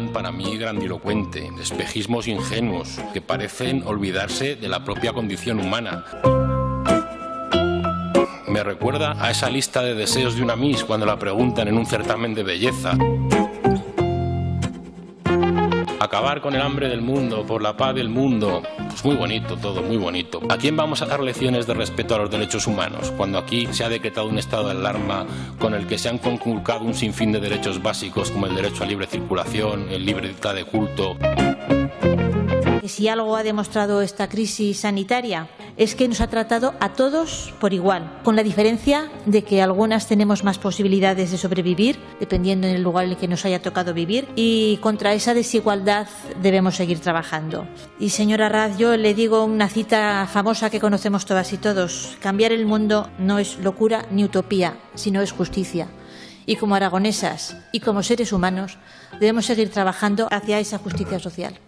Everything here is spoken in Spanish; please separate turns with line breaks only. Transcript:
muy grandilocuente, de espejismos ingenuos que parecen olvidarse de la propia condición humana. Me recuerda a esa lista de deseos de una Miss cuando la preguntan en un certamen de belleza. Acabar con el hambre del mundo, por la paz del mundo. Muy bonito todo, muy bonito. ¿A quién vamos a dar lecciones de respeto a los derechos humanos cuando aquí se ha decretado un estado de alarma con el que se han conculcado un sinfín de derechos básicos como el derecho a libre circulación, el libre de culto?
Si algo ha demostrado esta crisis sanitaria es que nos ha tratado a todos por igual, con la diferencia de que algunas tenemos más posibilidades de sobrevivir, dependiendo en el lugar en el que nos haya tocado vivir, y contra esa desigualdad debemos seguir trabajando. Y señora Raz, yo le digo una cita famosa que conocemos todas y todos, cambiar el mundo no es locura ni utopía, sino es justicia. Y como aragonesas y como seres humanos debemos seguir trabajando hacia esa justicia social.